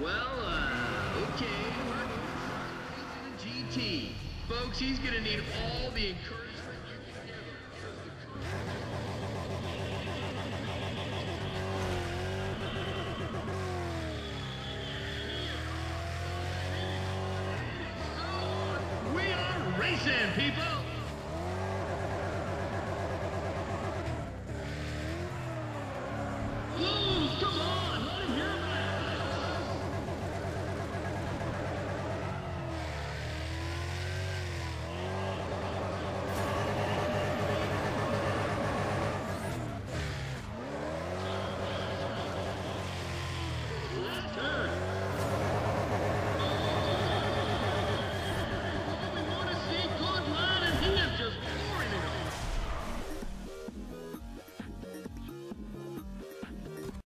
Well, uh, okay. We're going to GT. Folks, he's going to need all the encouragement you can give him. We are racing, people!